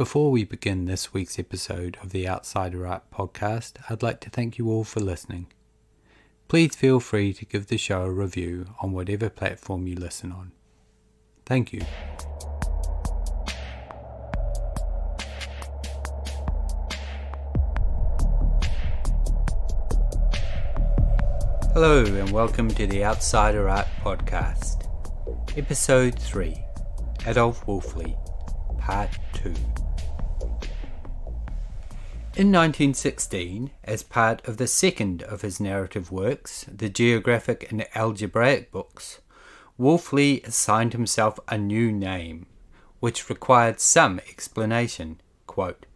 Before we begin this week's episode of the Outsider Art podcast, I'd like to thank you all for listening. Please feel free to give the show a review on whatever platform you listen on. Thank you. Hello, and welcome to the Outsider Art Podcast, Episode 3 Adolf Wolfli, Part 2. In 1916, as part of the second of his narrative works, the Geographic and Algebraic books, Wolfli assigned himself a new name, which required some explanation. Quote,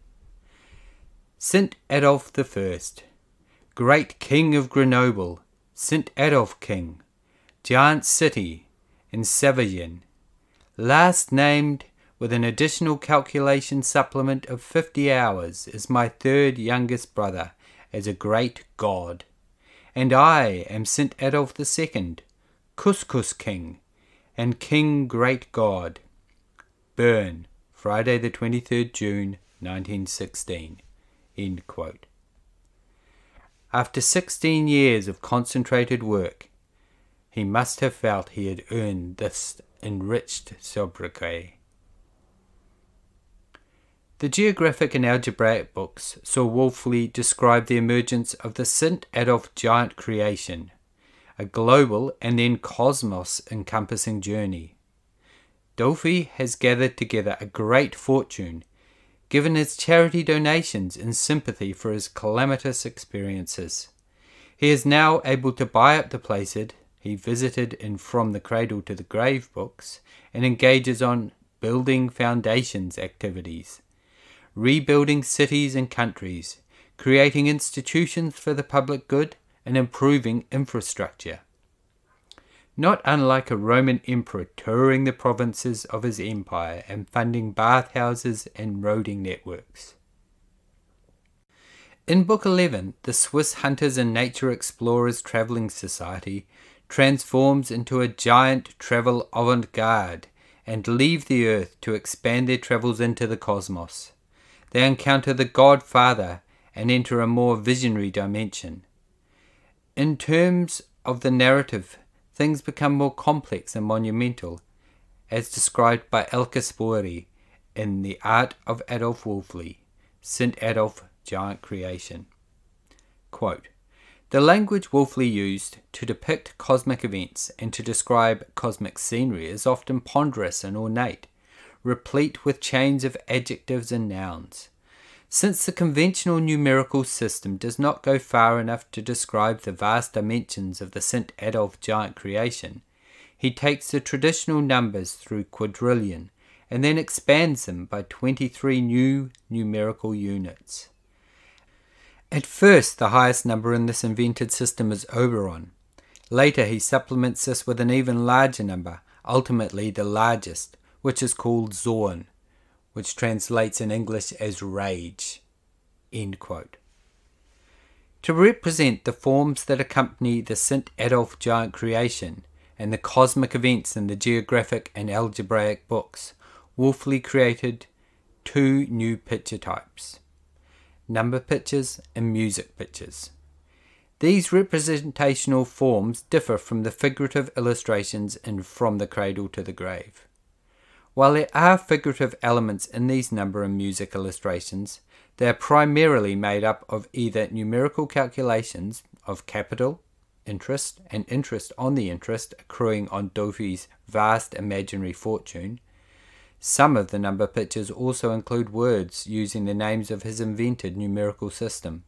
St. Adolf I, great king of Grenoble, St. Adolf King, Giant City in Savojen, last named with an additional calculation supplement of 50 hours is my third youngest brother as a great god. And I am St. Adolf II, Couscous King, and King Great God. Bern, Friday the 23rd June 1916. End quote. After 16 years of concentrated work, he must have felt he had earned this enriched sobriquet. The Geographic and Algebraic books saw Wolfli describe the emergence of the St. Adolf giant creation, a global and then cosmos encompassing journey. Dolphy has gathered together a great fortune given his charity donations in sympathy for his calamitous experiences. He is now able to buy up the places he visited in From the Cradle to the Grave books and engages on building foundations activities, rebuilding cities and countries, creating institutions for the public good, and improving infrastructure not unlike a Roman emperor touring the provinces of his empire and funding bathhouses and roading networks. In Book 11, the Swiss Hunters and Nature Explorers Travelling Society transforms into a giant travel avant garde and leave the earth to expand their travels into the cosmos. They encounter the Godfather and enter a more visionary dimension. In terms of the narrative, things become more complex and monumental, as described by Elka Spoerri in The Art of Adolf Wolfli, St. Adolf Giant Creation. Quote, the language Wolfli used to depict cosmic events and to describe cosmic scenery is often ponderous and ornate, replete with chains of adjectives and nouns. Since the conventional numerical system does not go far enough to describe the vast dimensions of the St. Adolf giant creation, he takes the traditional numbers through quadrillion and then expands them by 23 new numerical units. At first, the highest number in this invented system is Oberon. Later, he supplements this with an even larger number, ultimately the largest, which is called Zorn which translates in English as rage. To represent the forms that accompany the St. Adolf giant creation and the cosmic events in the geographic and algebraic books, Wolfli created two new picture types number pictures and music pictures. These representational forms differ from the figurative illustrations in From the Cradle to the Grave. While there are figurative elements in these number and music illustrations, they are primarily made up of either numerical calculations of capital, interest, and interest on the interest accruing on Dolphy's vast imaginary fortune. Some of the number pictures also include words using the names of his invented numerical system.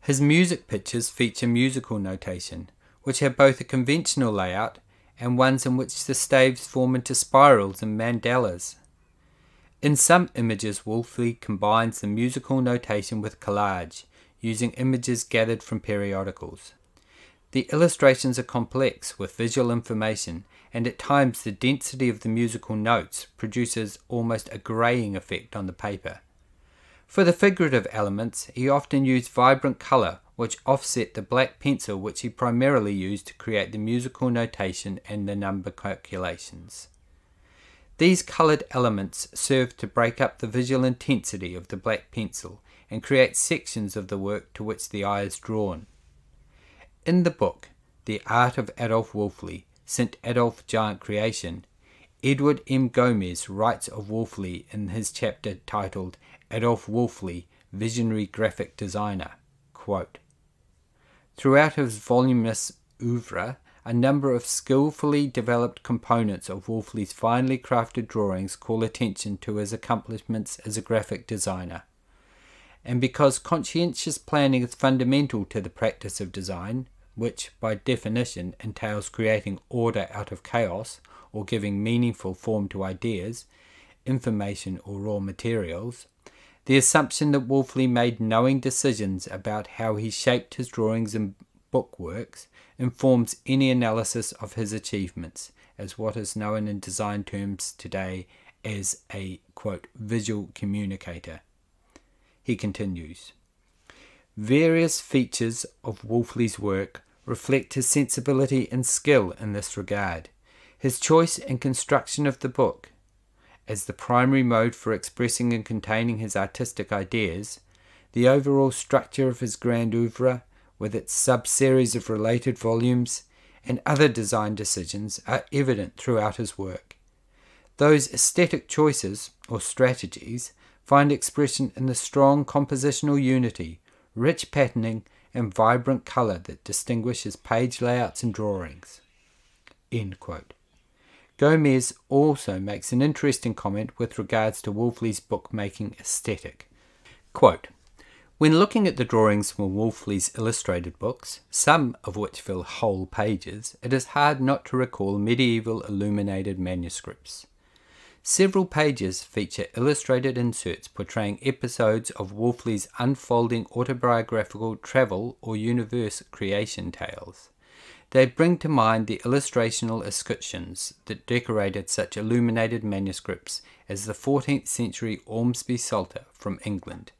His music pictures feature musical notation, which have both a conventional layout and ones in which the staves form into spirals and mandalas. In some images, Wolfli combines the musical notation with collage, using images gathered from periodicals. The illustrations are complex with visual information, and at times the density of the musical notes produces almost a graying effect on the paper. For the figurative elements, he often used vibrant colour which offset the black pencil which he primarily used to create the musical notation and the number calculations. These coloured elements serve to break up the visual intensity of the black pencil and create sections of the work to which the eye is drawn. In the book, The Art of Adolf Wolfli, St. Adolf Giant Creation, Edward M. Gomez writes of Wolfli in his chapter titled Adolf Wolfli, Visionary Graphic Designer. Quote, Throughout his voluminous oeuvre, a number of skillfully developed components of Wolfli's finely crafted drawings call attention to his accomplishments as a graphic designer. And because conscientious planning is fundamental to the practice of design, which by definition entails creating order out of chaos or giving meaningful form to ideas, information, or raw materials, the assumption that Wolfli made knowing decisions about how he shaped his drawings and book works informs any analysis of his achievements as what is known in design terms today as a quote visual communicator. He continues Various features of Wolfli's work reflect his sensibility and skill in this regard. His choice and construction of the book as the primary mode for expressing and containing his artistic ideas, the overall structure of his grand oeuvre with its sub-series of related volumes and other design decisions are evident throughout his work. Those aesthetic choices, or strategies, find expression in the strong compositional unity, rich patterning, and vibrant colour that distinguish his page layouts and drawings. Gomez also makes an interesting comment with regards to Wolfli's bookmaking aesthetic. Quote, when looking at the drawings from Wolfli's illustrated books, some of which fill whole pages, it is hard not to recall medieval illuminated manuscripts. Several pages feature illustrated inserts portraying episodes of Wolfli's unfolding autobiographical travel or universe creation tales. They bring to mind the illustrational escutcheons that decorated such illuminated manuscripts as the 14th century Ormsby Psalter from England.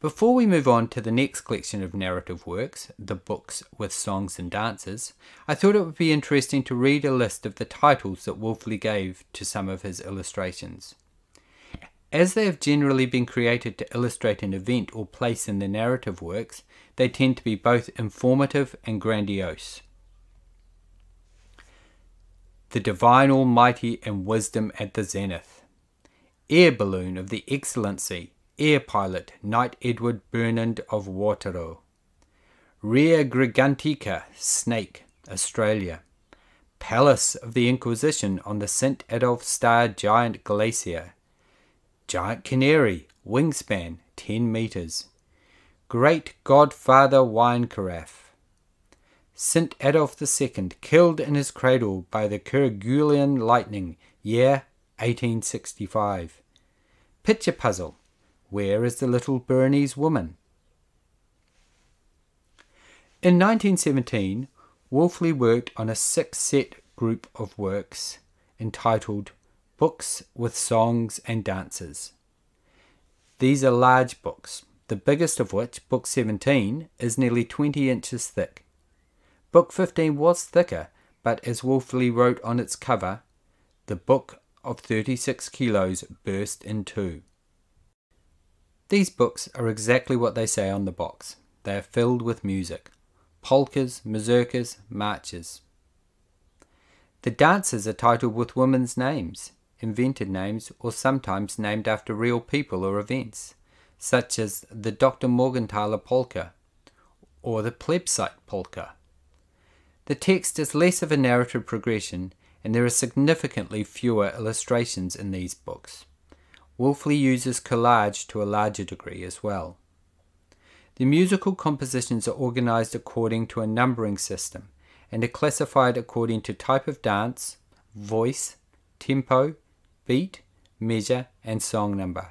Before we move on to the next collection of narrative works, the books with songs and dances, I thought it would be interesting to read a list of the titles that Wolfli gave to some of his illustrations. As they have generally been created to illustrate an event or place in the narrative works, they tend to be both informative and grandiose. The Divine Almighty and Wisdom at the Zenith air balloon of the Excellency, air pilot Knight Edward Burnand of Waterloo. Rhea Gigantica, Snake, Australia. Palace of the Inquisition on the St. Adolph Star Giant Glacier. Giant Canary, wingspan 10 meters. Great Godfather Wine Carafe. St. Adolf II, killed in his cradle by the Kerguelen lightning, year 1865. Picture puzzle. Where is the little Bernese woman? In 1917, Wolfli worked on a six set group of works entitled Books with Songs and Dances. These are large books, the biggest of which, Book 17, is nearly 20 inches thick. Book 15 was thicker, but as Wolfli wrote on its cover, the book of 36 kilos burst in two. These books are exactly what they say on the box. They are filled with music polkas, mazurkas, marches. The dances are titled with women's names, invented names, or sometimes named after real people or events, such as the Dr. Morgenthaler polka or the plebiscite polka. The text is less of a narrative progression and there are significantly fewer illustrations in these books. Wolfli uses collage to a larger degree as well. The musical compositions are organized according to a numbering system and are classified according to type of dance, voice, tempo, beat, measure, and song number.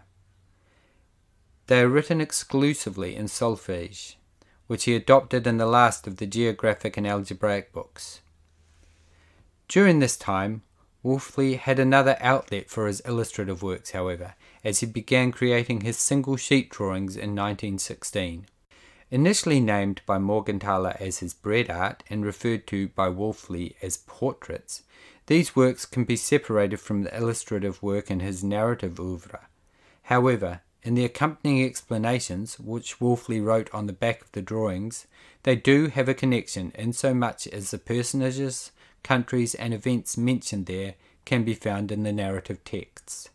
They are written exclusively in solfege, which he adopted in the last of the geographic and algebraic books. During this time, Wolfli had another outlet for his illustrative works, however, as he began creating his single sheet drawings in 1916. Initially named by Morgenthaler as his bread art and referred to by Wolfli as portraits, These works can be separated from the illustrative work in his narrative oeuvre. However, in the accompanying explanations, which Wolfli wrote on the back of the drawings, they do have a connection in so much as the personages, countries, and events mentioned there can be found in the narrative texts.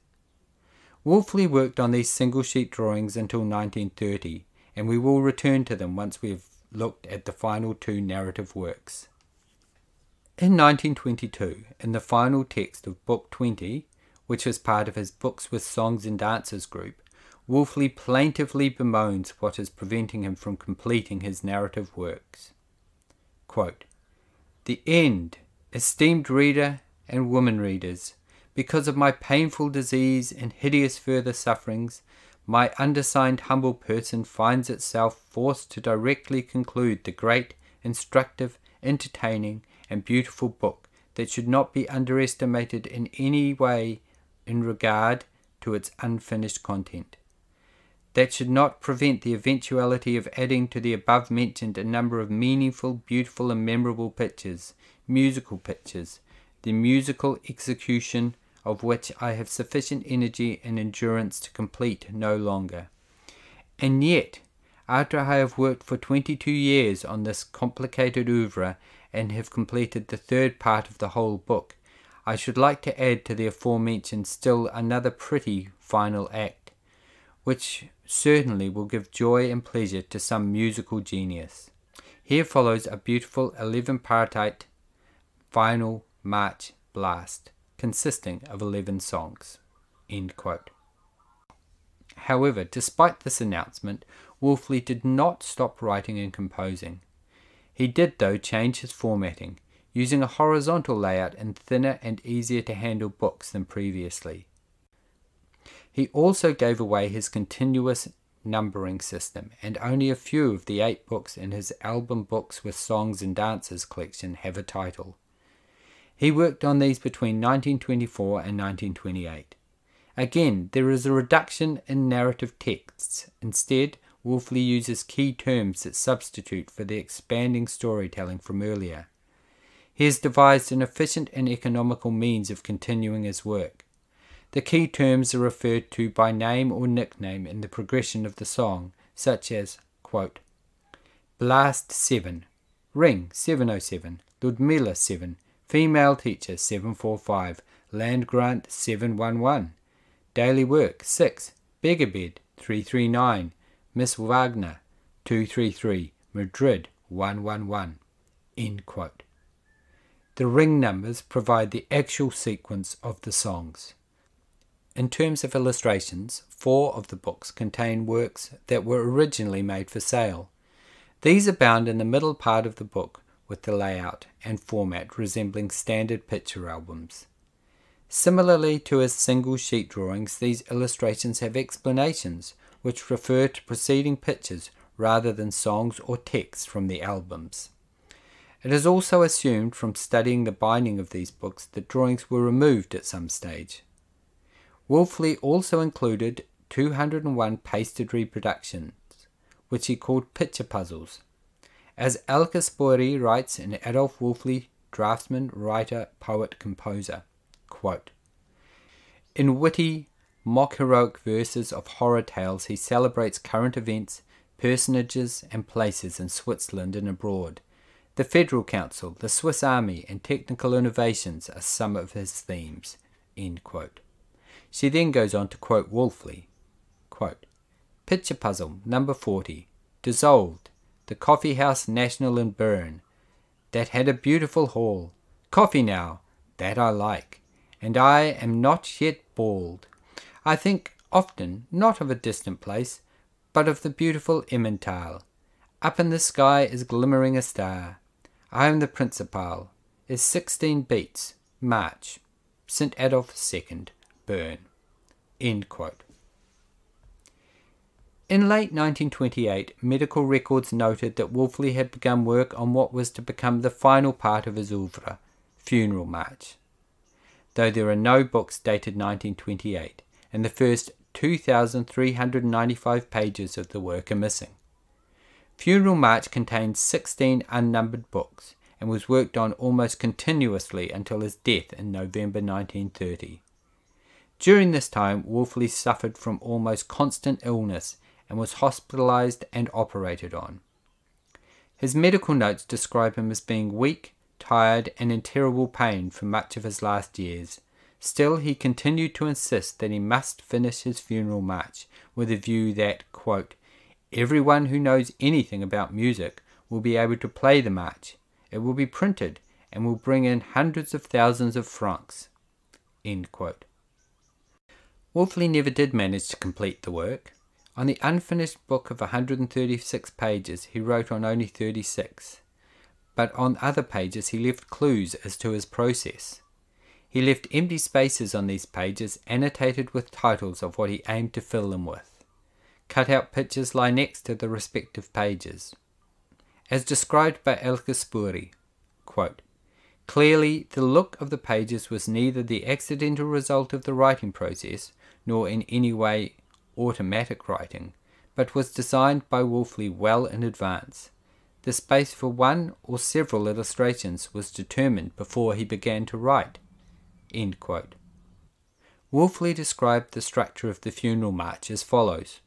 Wolfli worked on these single sheet drawings until 1930, and we will return to them once we have looked at the final two narrative works. In 1922, in the final text of Book 20, which was part of his Books with Songs and Dances group, Wolfli plaintively bemoans what is preventing him from completing his narrative works. Quote, the end, esteemed reader and woman readers, because of my painful disease and hideous further sufferings, my undersigned humble person finds itself forced to directly conclude the great, instructive, entertaining, and beautiful book that should not be underestimated in any way in regard to its unfinished content. That should not prevent the eventuality of adding to the above mentioned a number of meaningful, beautiful, and memorable pictures, musical pictures, the musical execution of which I have sufficient energy and endurance to complete no longer. And yet, after I have worked for twenty two years on this complicated oeuvre and have completed the third part of the whole book, I should like to add to the aforementioned still another pretty final act, which certainly will give joy and pleasure to some musical genius. Here follows a beautiful 11 partite final march blast consisting of 11 songs. However, despite this announcement, Wolfli did not stop writing and composing. He did, though, change his formatting, using a horizontal layout in thinner and easier to handle books than previously. He also gave away his continuous numbering system, and only a few of the eight books in his album books with songs and dances collection have a title. He worked on these between 1924 and 1928. Again, there is a reduction in narrative texts. Instead, Wolfli uses key terms that substitute for the expanding storytelling from earlier. He has devised an efficient and economical means of continuing his work. The key terms are referred to by name or nickname in the progression of the song, such as, quote, Blast 7, Ring 707, Ludmilla 7, Female teacher 745, land grant 711, daily work 6, beggar bed 339, Miss Wagner 233, Madrid 111. End quote. The ring numbers provide the actual sequence of the songs. In terms of illustrations, four of the books contain works that were originally made for sale. These are bound in the middle part of the book with the layout and format resembling standard picture albums. Similarly to his single sheet drawings, these illustrations have explanations which refer to preceding pictures rather than songs or texts from the albums. It is also assumed from studying the binding of these books that drawings were removed at some stage. Wolfli also included 201 pasted reproductions, which he called picture puzzles, as Elka Spoerri writes in Adolf Wolfli, draftsman, writer, poet, composer, quote, In witty, mock heroic verses of horror tales, he celebrates current events, personages, and places in Switzerland and abroad. The Federal Council, the Swiss Army, and technical innovations are some of his themes. She then goes on to quote Wolfli. Quote, Picture puzzle number 40. Dissolved the Coffee House National in Bern, that had a beautiful hall. Coffee now, that I like, and I am not yet bald. I think often not of a distant place, but of the beautiful Emmental. Up in the sky is glimmering a star. I am the principal. Is sixteen beats. March. St. Adolf II. Bern. End quote. In late 1928, medical records noted that Wolfli had begun work on what was to become the final part of his oeuvre, Funeral March. Though there are no books dated 1928, and the first 2,395 pages of the work are missing. Funeral March contains 16 unnumbered books, and was worked on almost continuously until his death in November 1930. During this time, Wolfli suffered from almost constant illness and was hospitalized and operated on. His medical notes describe him as being weak, tired, and in terrible pain for much of his last years. Still, he continued to insist that he must finish his funeral march with a view that, quote, everyone who knows anything about music will be able to play the march. It will be printed and will bring in hundreds of thousands of francs. Wolfli never did manage to complete the work. On the unfinished book of 136 pages, he wrote on only 36, but on other pages he left clues as to his process. He left empty spaces on these pages annotated with titles of what he aimed to fill them with. Cut-out pictures lie next to the respective pages. As described by Elka Spoerri, quote, Clearly, the look of the pages was neither the accidental result of the writing process, nor in any way automatic writing, but was designed by Wolfli well in advance. The space for one or several illustrations was determined before he began to write. Wolfli described the structure of the funeral march as follows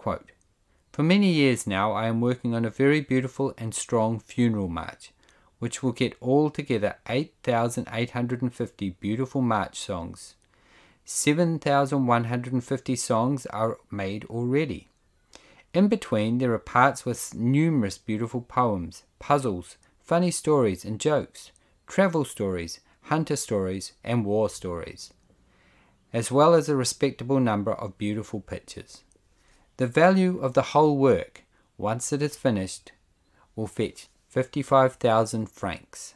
quote, For many years now I am working on a very beautiful and strong funeral march, which will get altogether 8,850 beautiful march songs. 7,150 songs are made already. In between, there are parts with numerous beautiful poems, puzzles, funny stories and jokes, travel stories, hunter stories, and war stories, as well as a respectable number of beautiful pictures. The value of the whole work, once it is finished, will fetch 55,000 francs.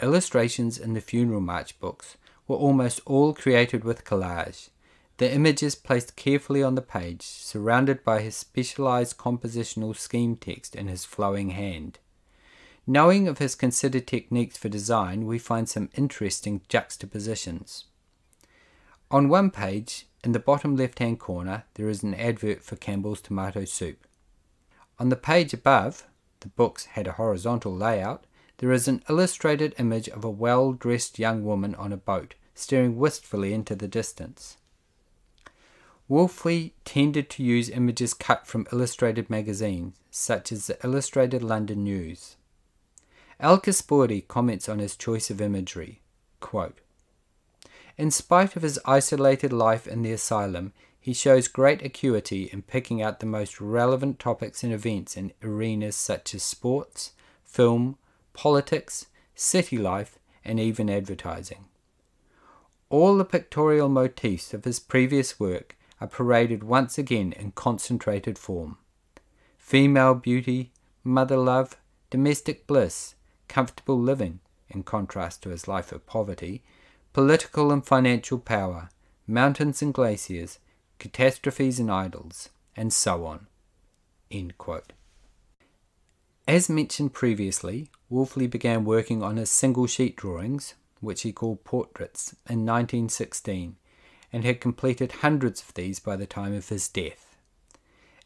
Illustrations in the funeral march books were almost all created with collage, the images placed carefully on the page, surrounded by his specialized compositional scheme text in his flowing hand. Knowing of his considered techniques for design, we find some interesting juxtapositions. On one page, in the bottom left hand corner, there is an advert for Campbell's tomato soup. On the page above, the books had a horizontal layout, there is an illustrated image of a well dressed young woman on a boat, staring wistfully into the distance. Wolfli tended to use images cut from illustrated magazines, such as the Illustrated London News. Elka Spoerri comments on his choice of imagery. Quote, in spite of his isolated life in the asylum, he shows great acuity in picking out the most relevant topics and events in arenas such as sports, film, politics, city life, and even advertising. All the pictorial motifs of his previous work are paraded once again in concentrated form. Female beauty, mother love, domestic bliss, comfortable living, in contrast to his life of poverty, political and financial power, mountains and glaciers, catastrophes and idols, and so on. As mentioned previously, Wolfli began working on his single sheet drawings, which he called portraits, in 1916, and had completed hundreds of these by the time of his death.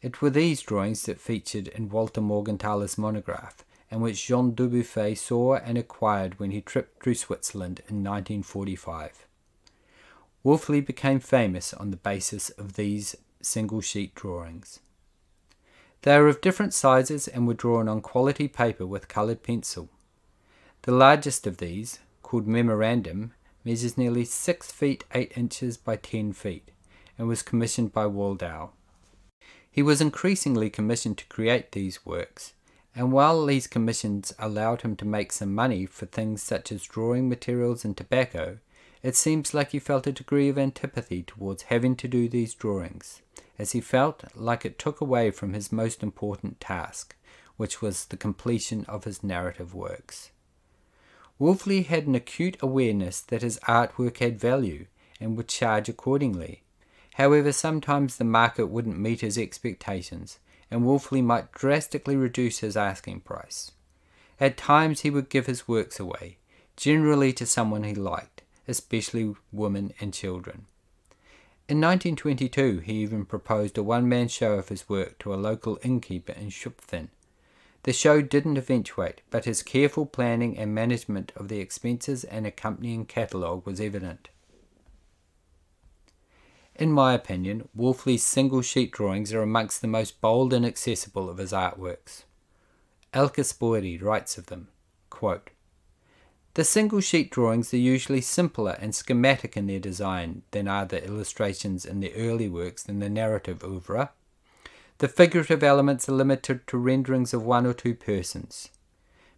It were these drawings that featured in Walter Morgenthaler's monograph, and which Jean Dubuffet saw and acquired when he tripped through Switzerland in 1945. Wolfli became famous on the basis of these single sheet drawings. They are of different sizes and were drawn on quality paper with coloured pencil. The largest of these, called Memorandum, measures nearly 6 feet 8 inches by 10 feet and was commissioned by Waldau. He was increasingly commissioned to create these works, and while these commissions allowed him to make some money for things such as drawing materials and tobacco, it seems like he felt a degree of antipathy towards having to do these drawings, as he felt like it took away from his most important task, which was the completion of his narrative works. Wolfli had an acute awareness that his artwork had value and would charge accordingly. However, sometimes the market wouldn't meet his expectations, and Wolfli might drastically reduce his asking price. At times he would give his works away, generally to someone he liked, especially women and children. In 1922 he even proposed a one-man show of his work to a local innkeeper in Schüpfen. The show didn't eventuate, but his careful planning and management of the expenses and accompanying catalogue was evident. In my opinion, Wolfli's single sheet drawings are amongst the most bold and accessible of his artworks. Elka Spoerri writes of them, quote, The single sheet drawings are usually simpler and schematic in their design than are the illustrations in the early works in the narrative oeuvre. The figurative elements are limited to renderings of one or two persons.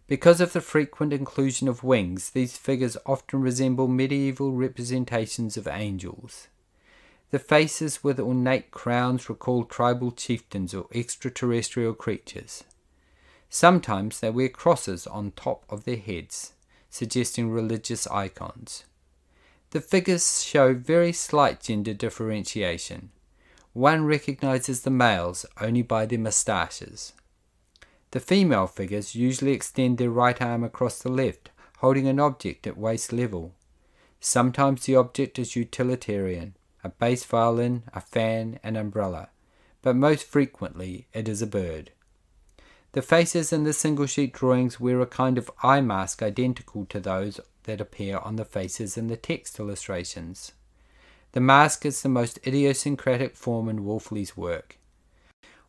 Because of the frequent inclusion of wings, these figures often resemble medieval representations of angels. The faces with ornate crowns recall tribal chieftains or extraterrestrial creatures. Sometimes they wear crosses on top of their heads, suggesting religious icons. The figures show very slight gender differentiation. One recognizes the males only by their moustaches. The female figures usually extend their right arm across the left, holding an object at waist level. Sometimes the object is utilitarian, a bass violin, a fan, an umbrella, but most frequently it is a bird. The faces in the single sheet drawings wear a kind of eye mask identical to those that appear on the faces in the text illustrations. The mask is the most idiosyncratic form in Wolfli's work.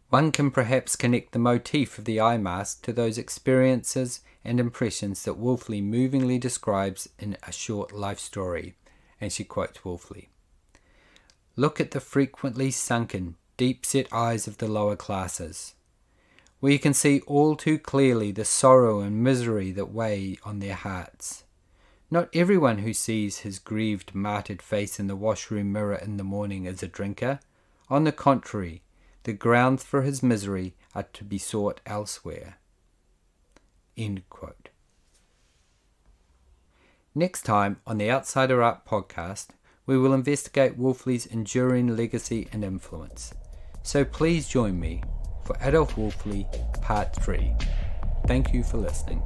One can perhaps connect the motif of the eye mask to those experiences and impressions that Wolfli movingly describes in A Short Life Story, and she quotes Wolfli. Look at the frequently sunken, deep set eyes of the lower classes, where you can see all too clearly the sorrow and misery that weigh on their hearts. Not everyone who sees his grieved, martyred face in the washroom mirror in the morning is a drinker. On the contrary, the grounds for his misery are to be sought elsewhere. Next time on the Outsider Art podcast, we will investigate Wolfli's enduring legacy and influence. So please join me for Adolf Wolfli Part 3. Thank you for listening.